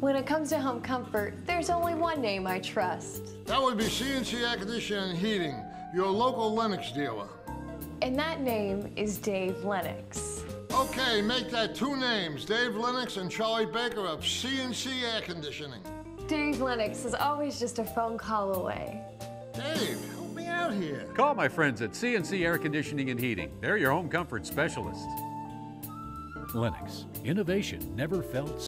When it comes to home comfort, there's only one name I trust. That would be C&C Air Conditioning and Heating, your local Lennox dealer. And that name is Dave Lennox. Okay, make that two names, Dave Lennox and Charlie Baker of C&C Air Conditioning. Dave Lennox is always just a phone call away. Dave, help me out here. Call my friends at C&C Air Conditioning and Heating. They're your home comfort specialists. Lennox. Innovation never felt